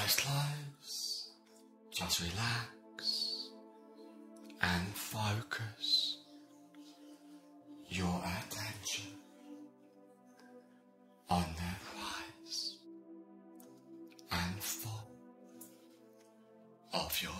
civilized lives. Just relax and focus your attention on that rise and fall of your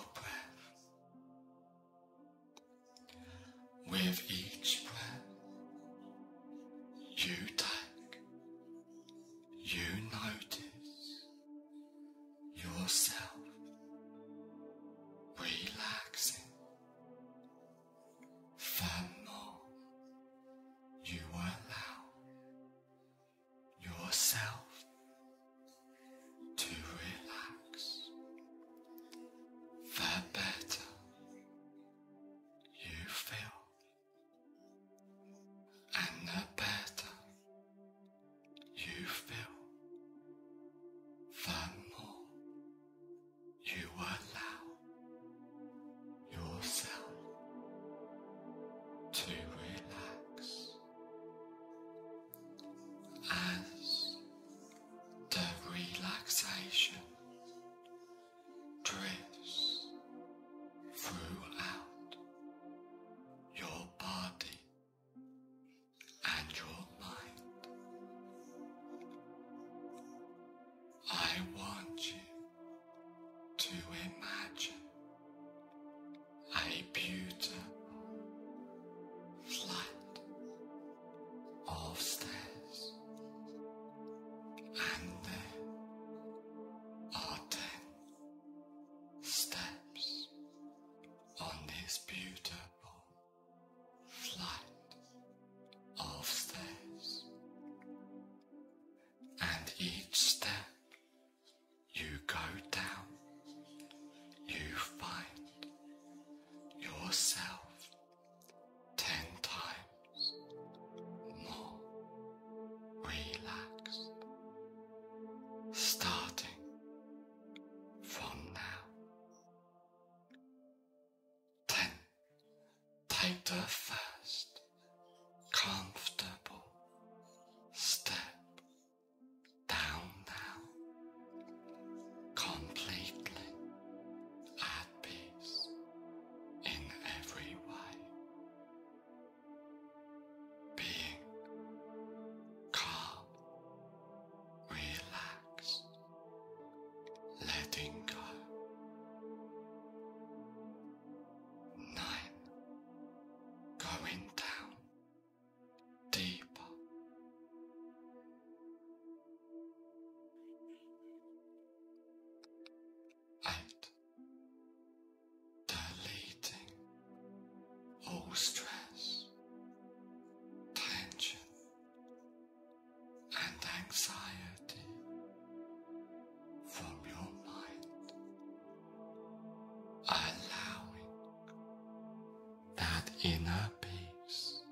inner peace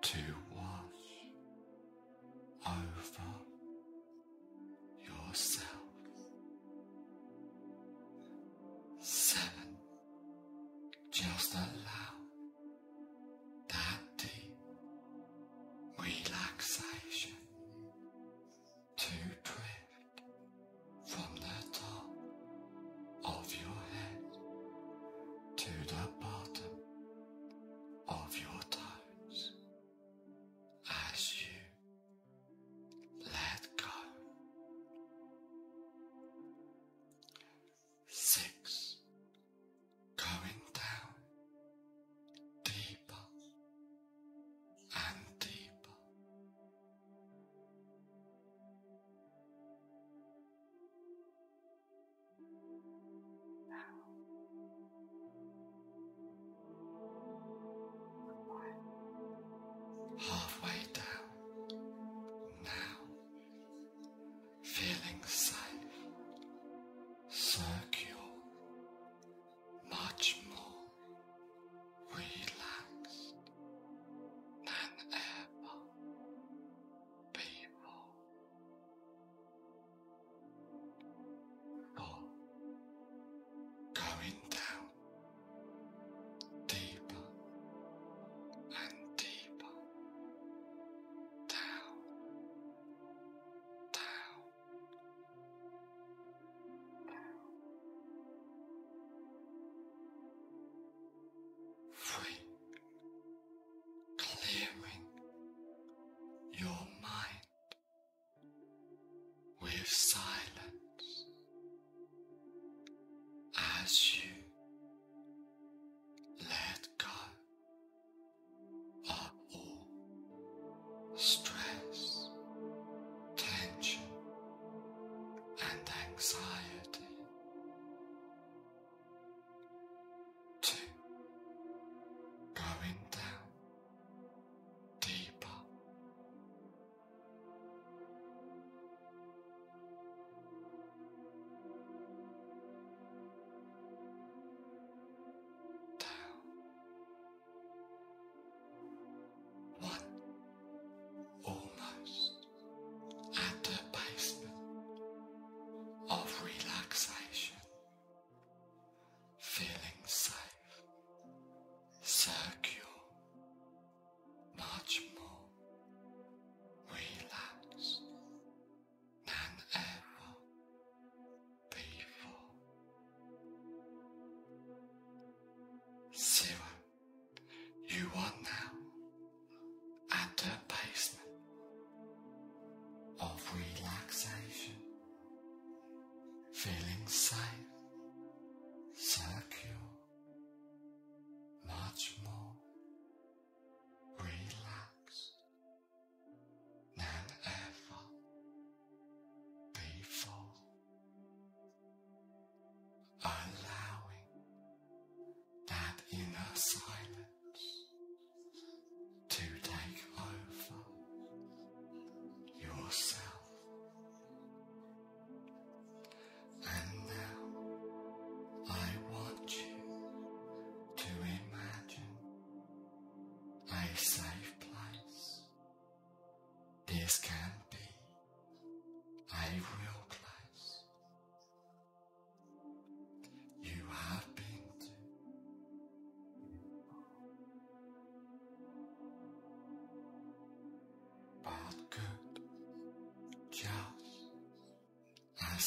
to wash over yourself. Seven, just allow. of you. bless you. feeling safe.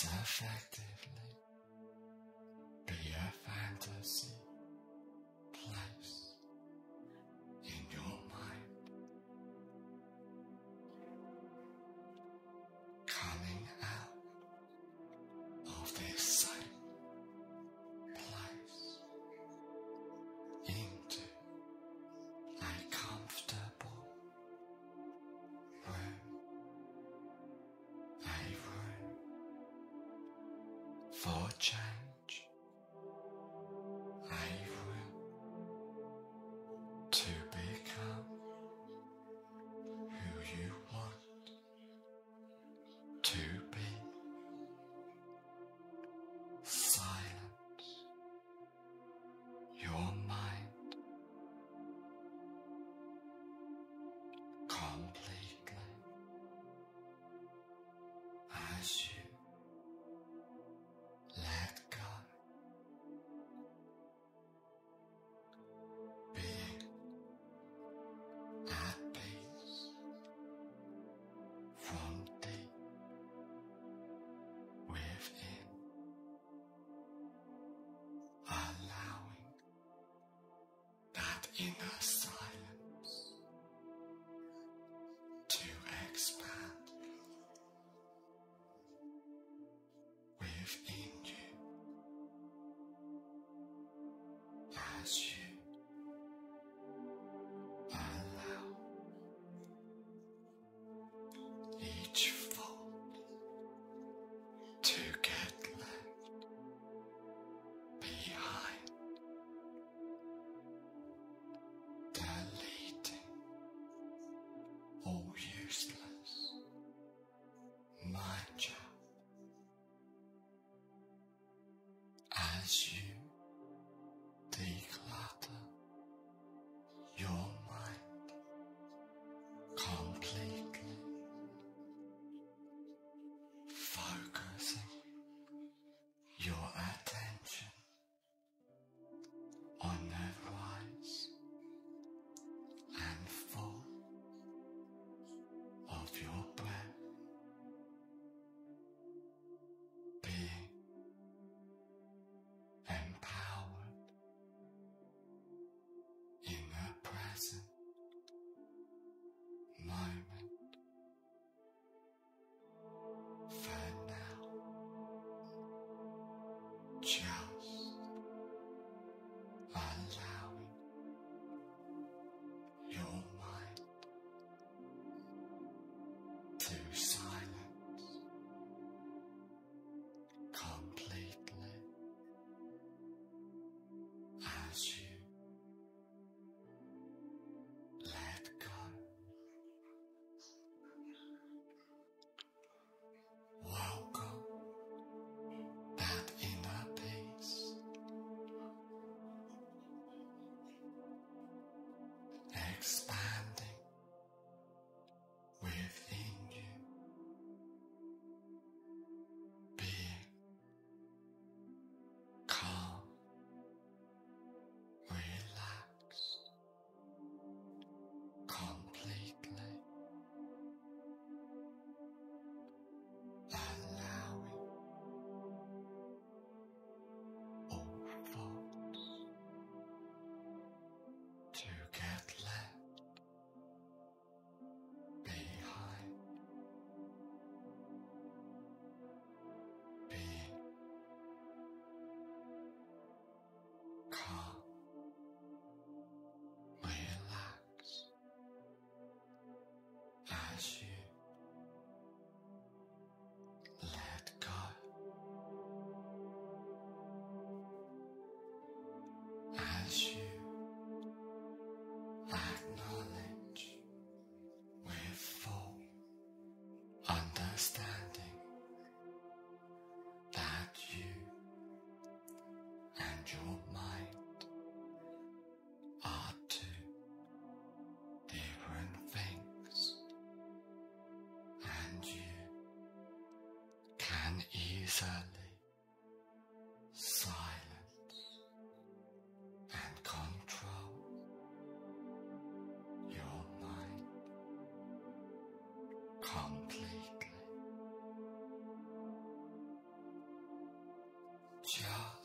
Effectively, be a fantasy. fortune. in the silence to expand within. useless. My job. As you easily, silence and control your mind completely. Just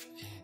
Yeah.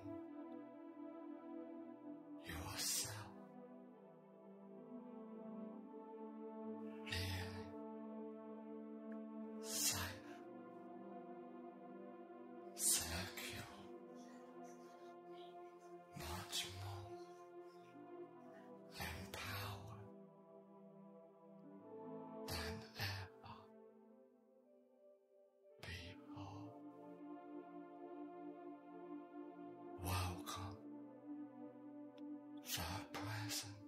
surprising.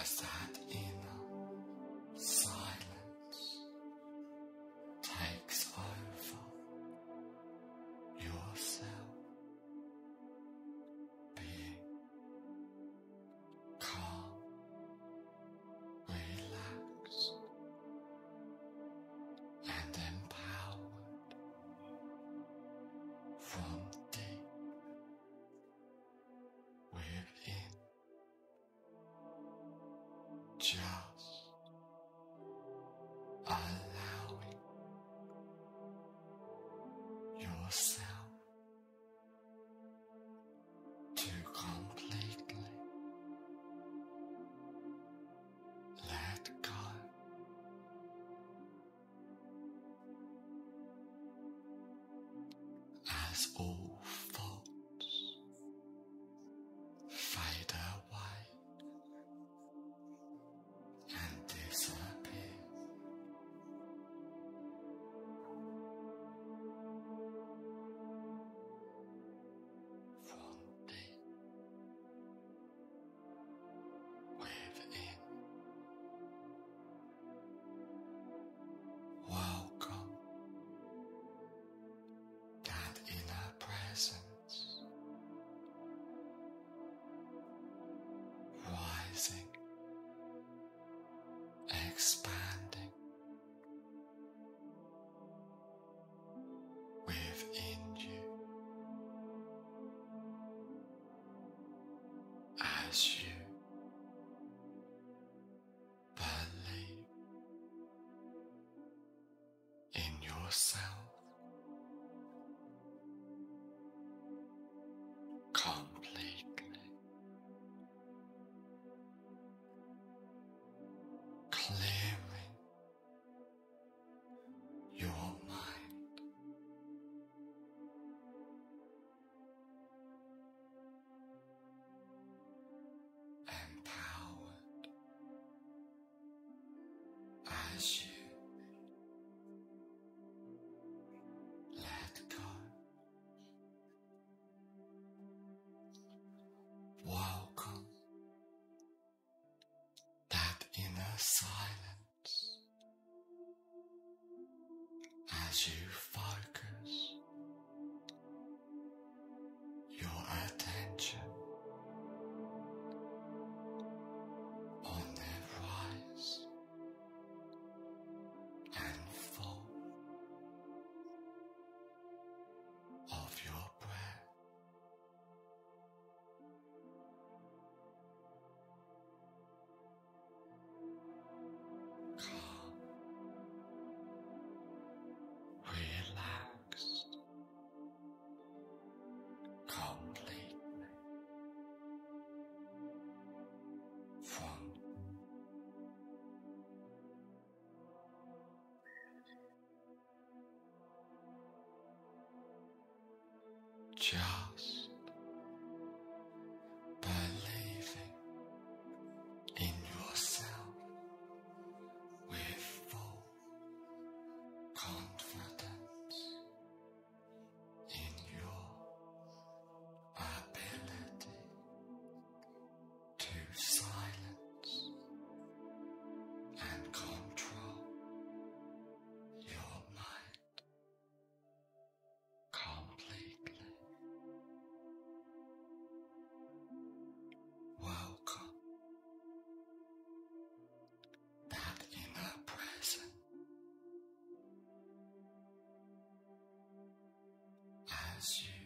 Master. just allowing yourself to completely let go. As all bless you. Believe in yourself. flesh. 是啊 bless you.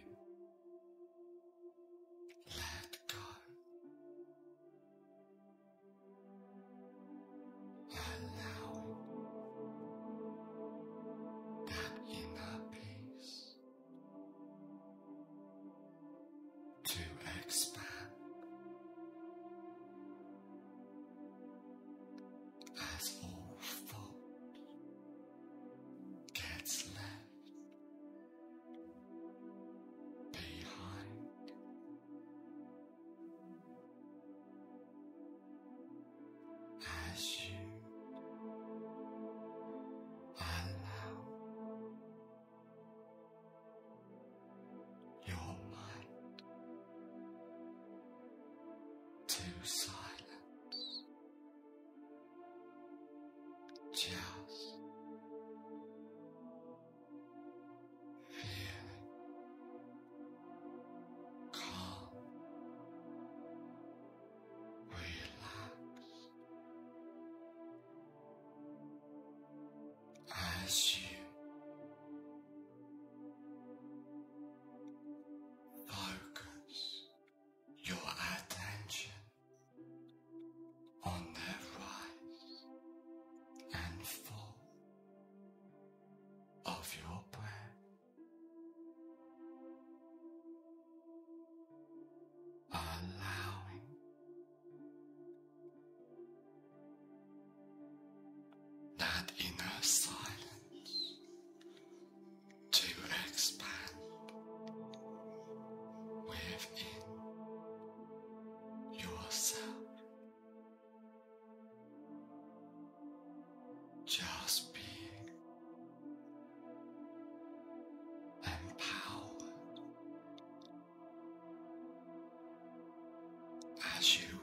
silence. Ciao. yourself. Just being empowered as you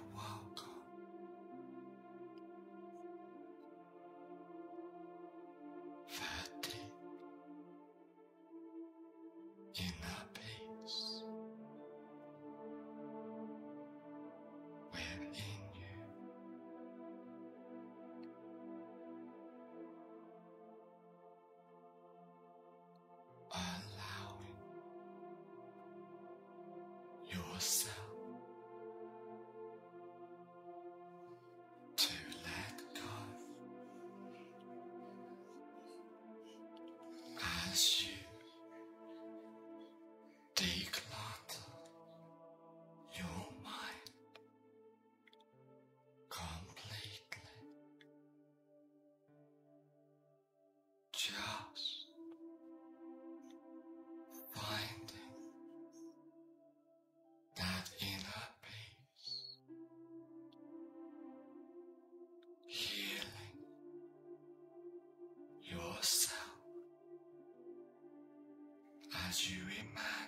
as you imagine.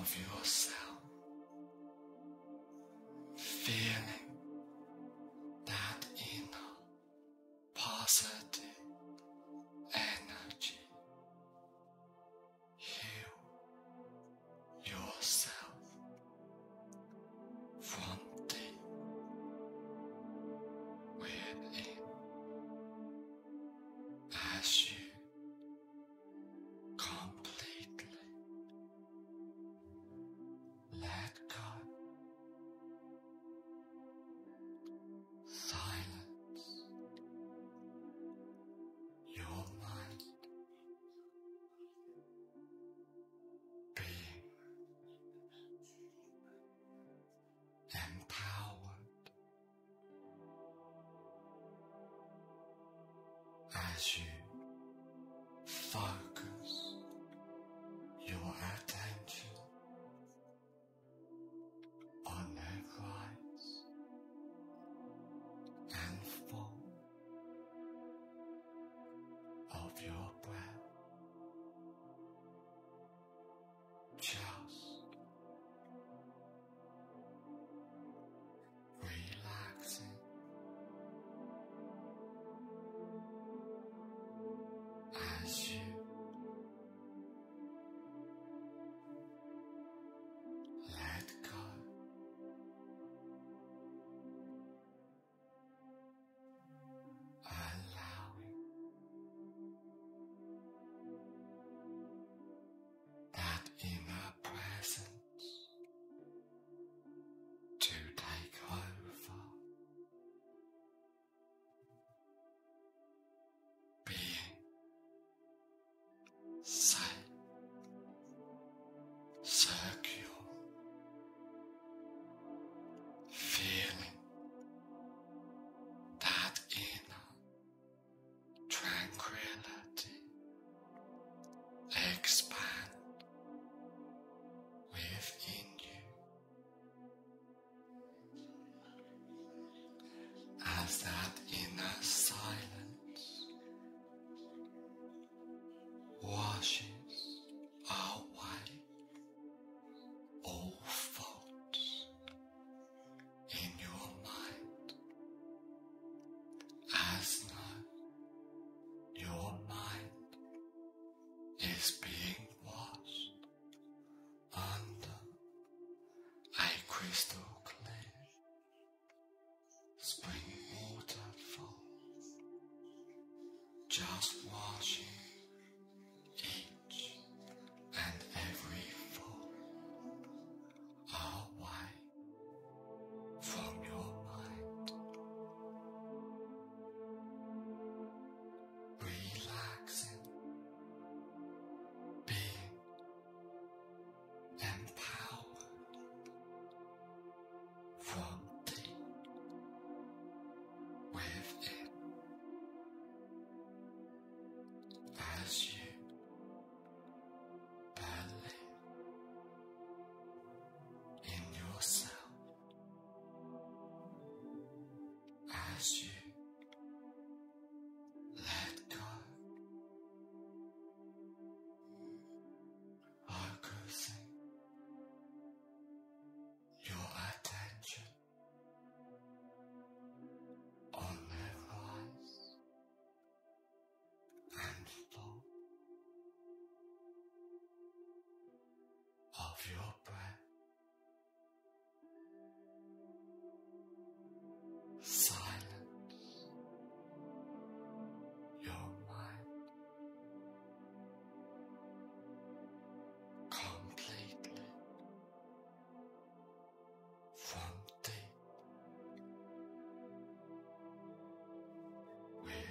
of yourself, feeling that inner positive. crystal clear spring waterfall. Just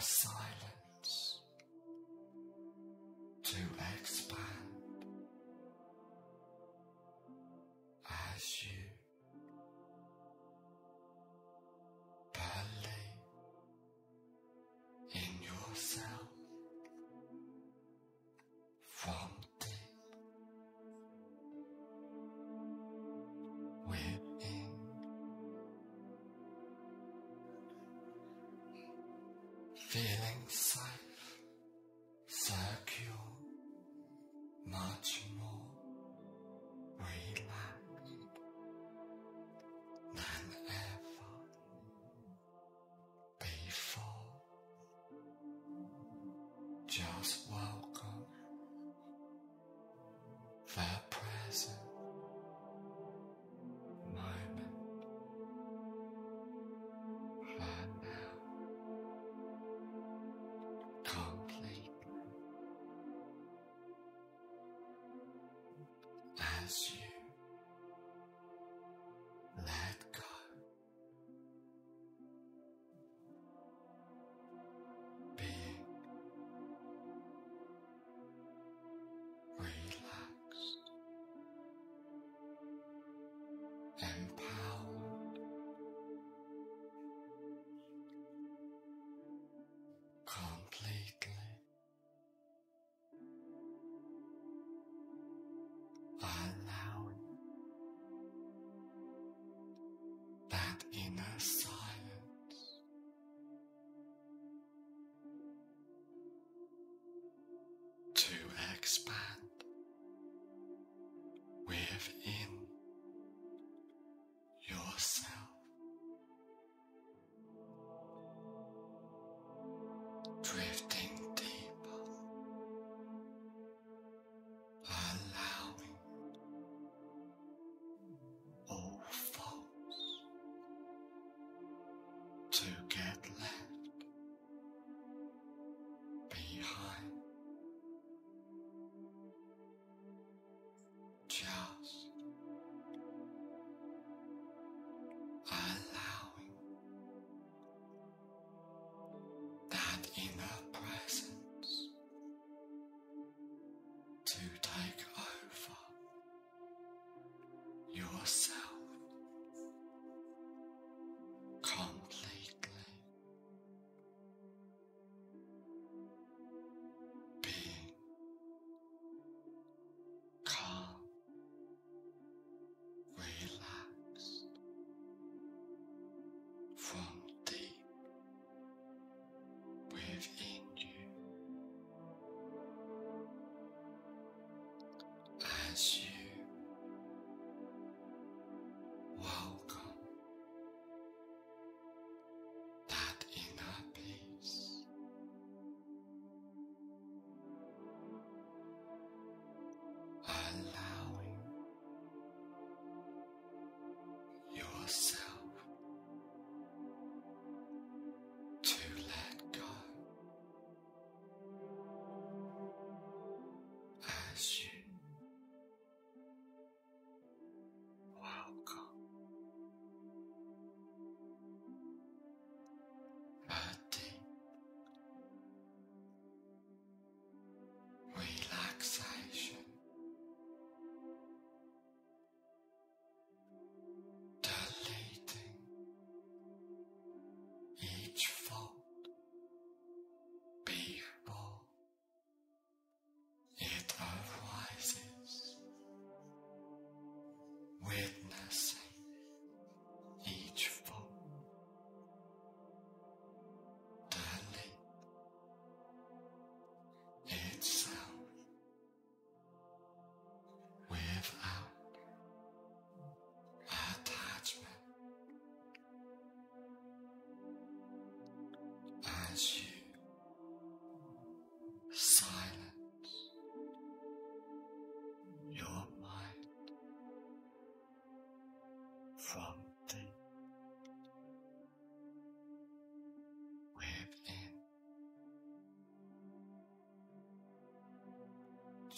silent. feeling safe, secure, much more relaxed than ever before. Just welcome their presence. bless you. To expand within within as you.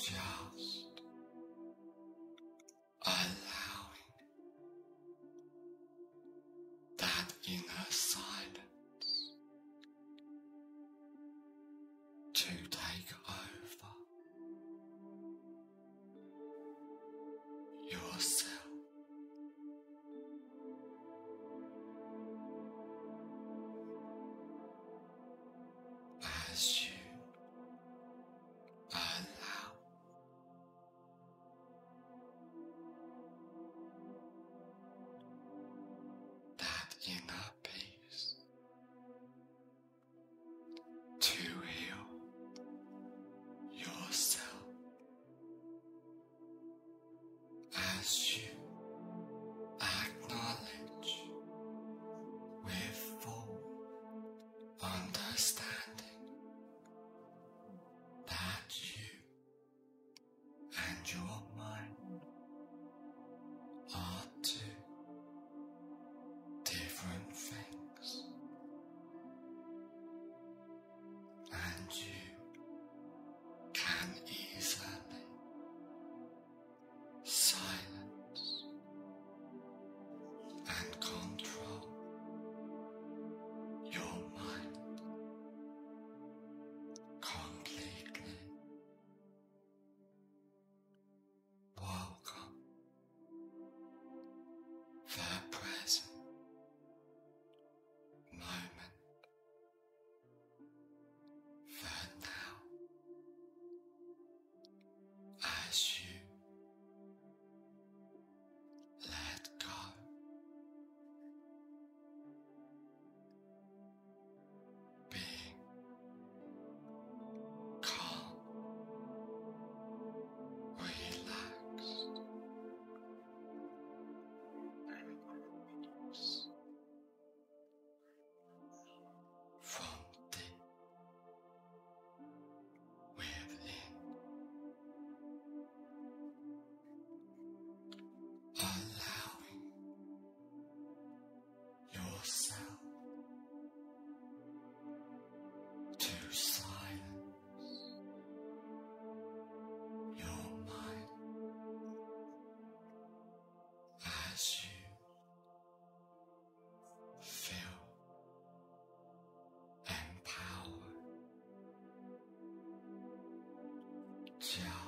just allowing that inner side. past you. 脚。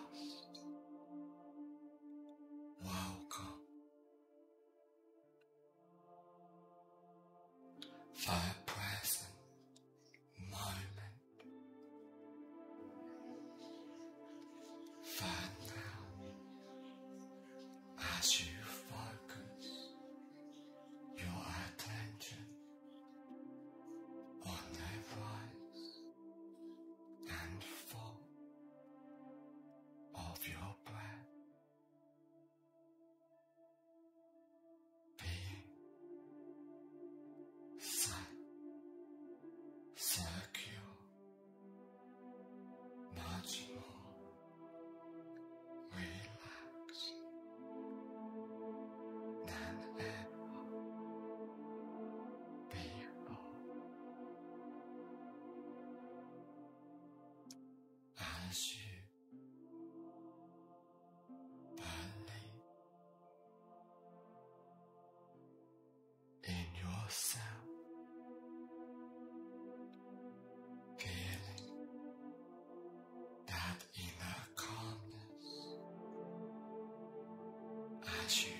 you.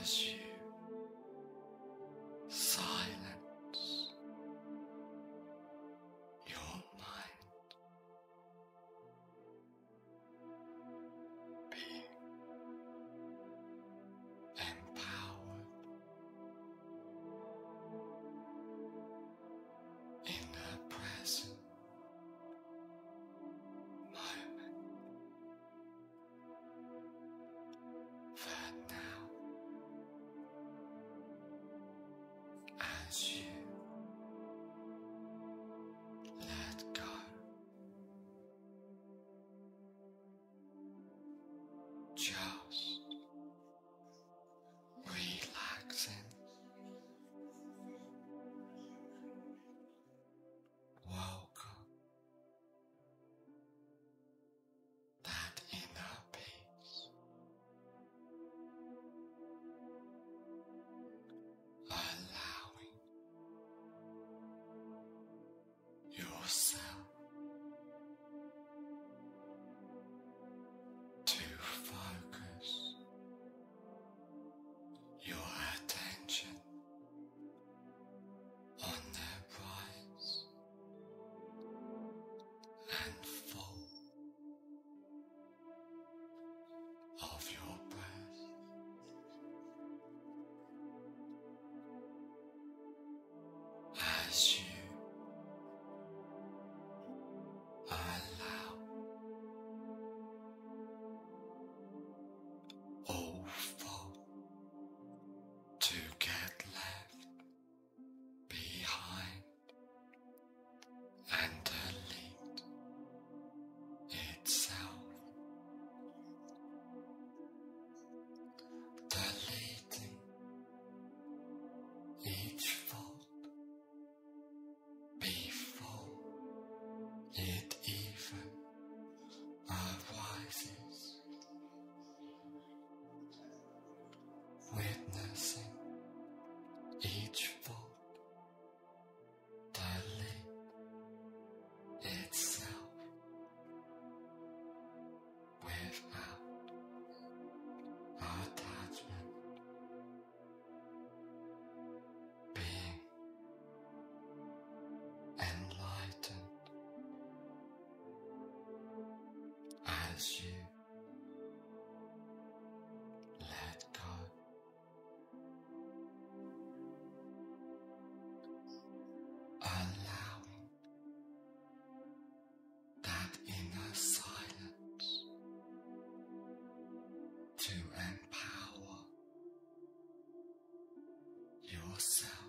Yes. you let go. Ciao. us. as you let go. That inner silence to empower yourself.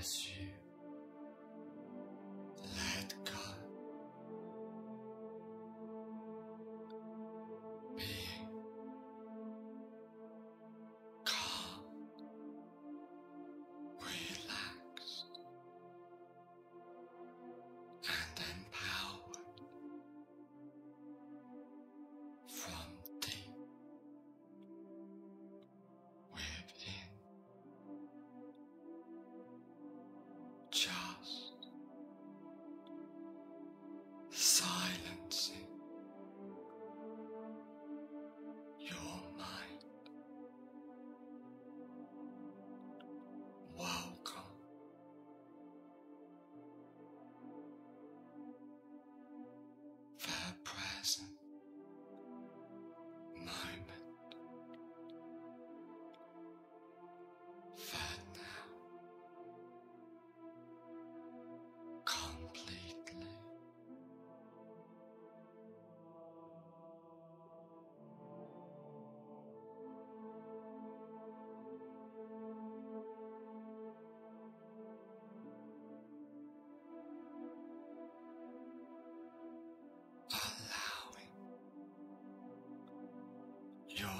assure.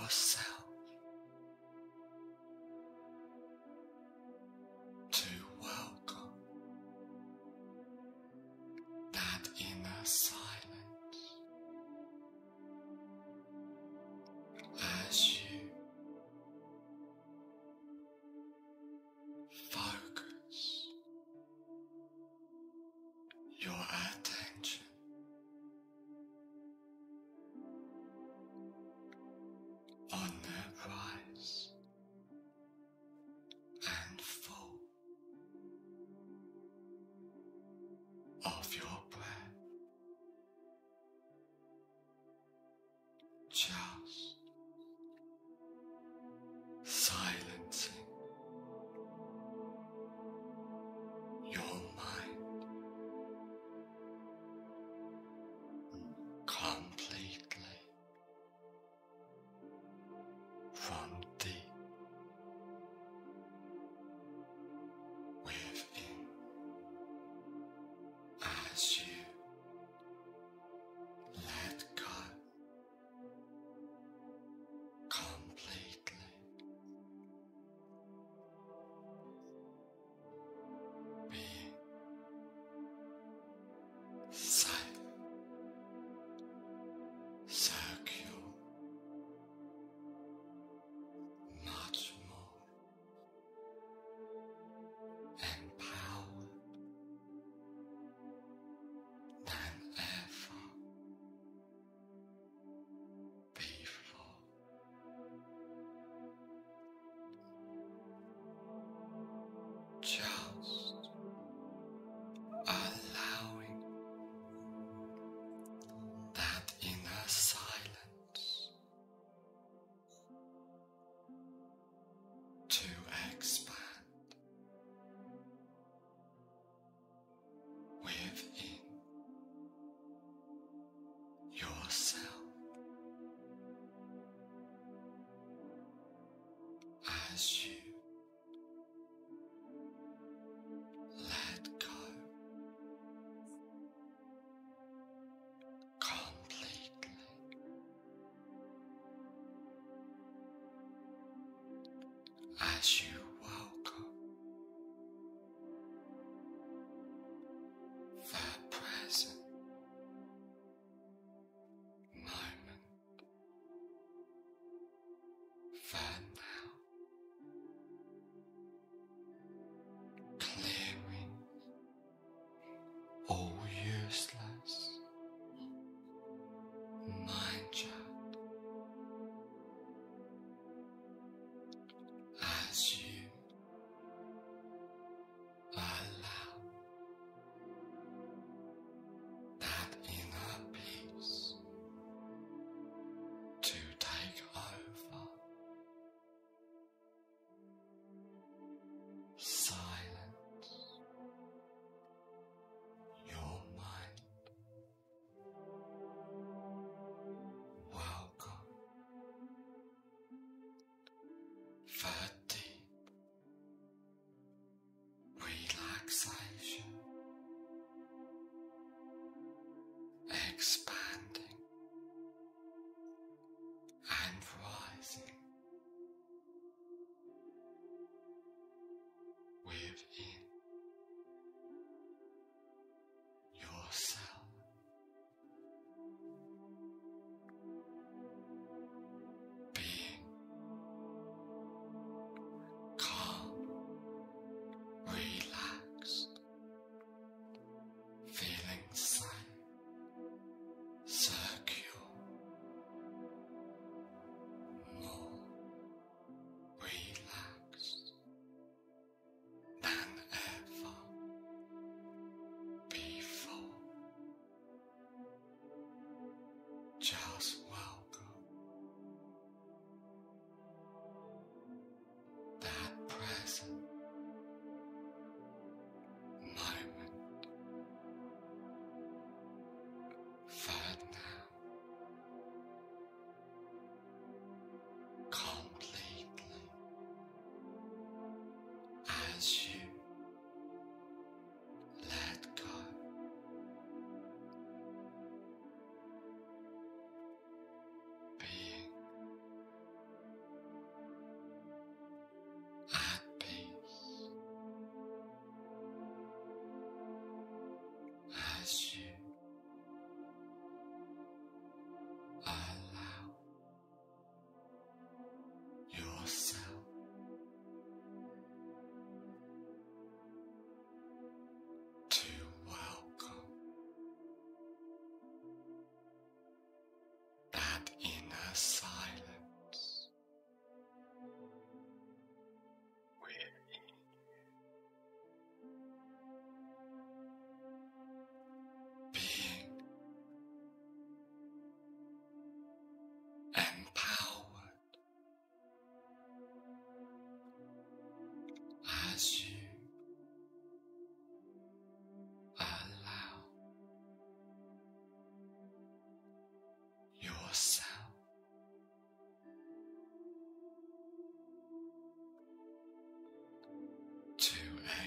cross. just allowing that inner silence to expand within yourself. As you as you welcome the present. Fuck.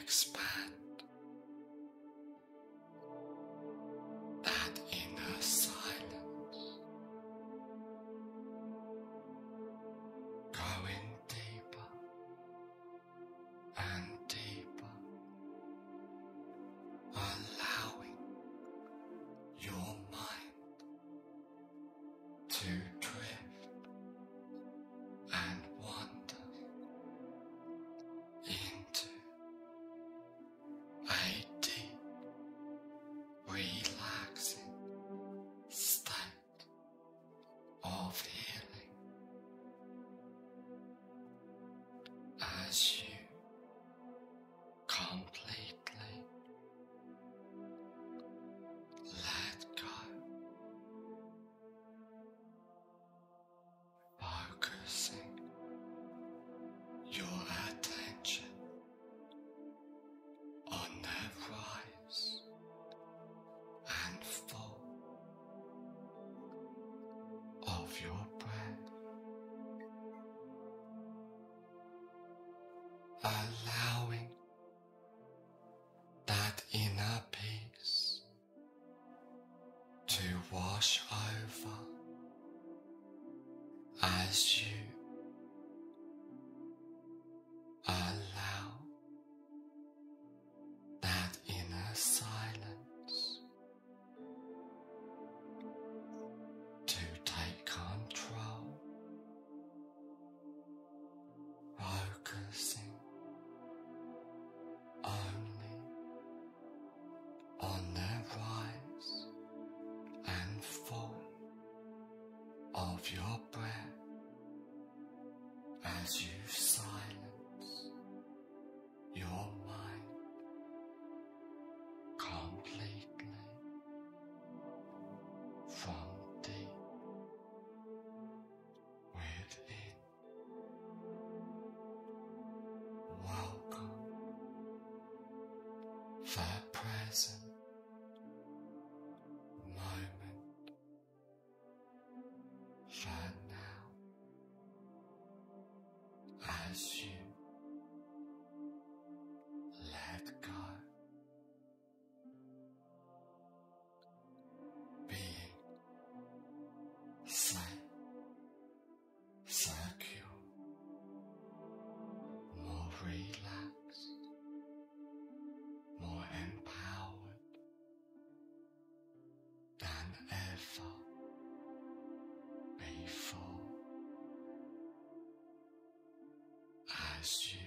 expand. gosh. wash over as you of your breath as you silence your mind completely from deep within. Welcome the present. fall as you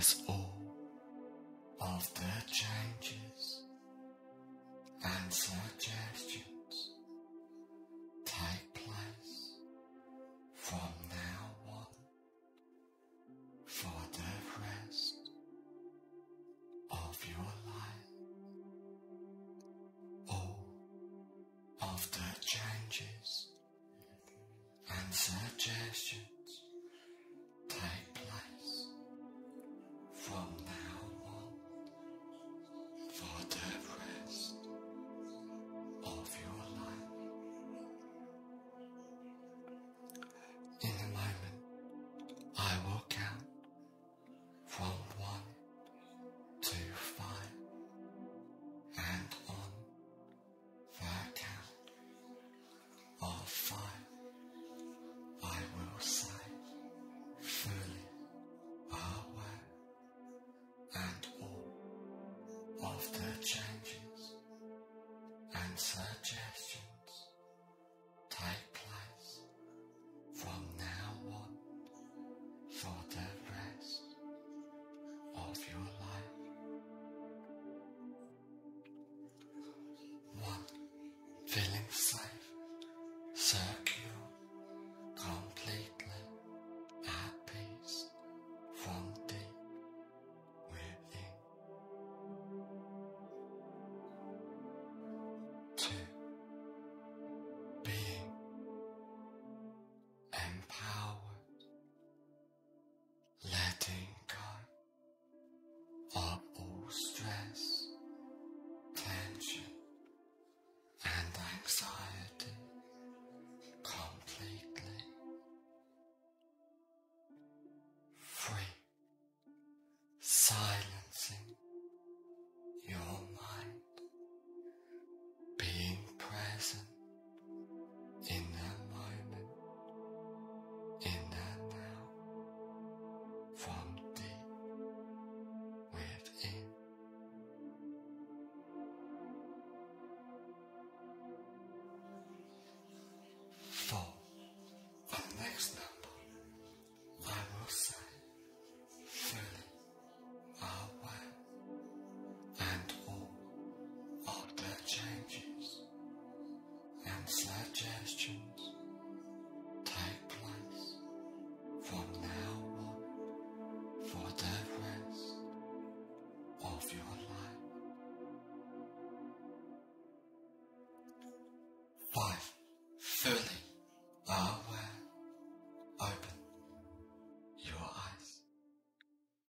as all of the changes and suggestions. changes and suggestions take place from now on for the rest of your life. One, feeling safe.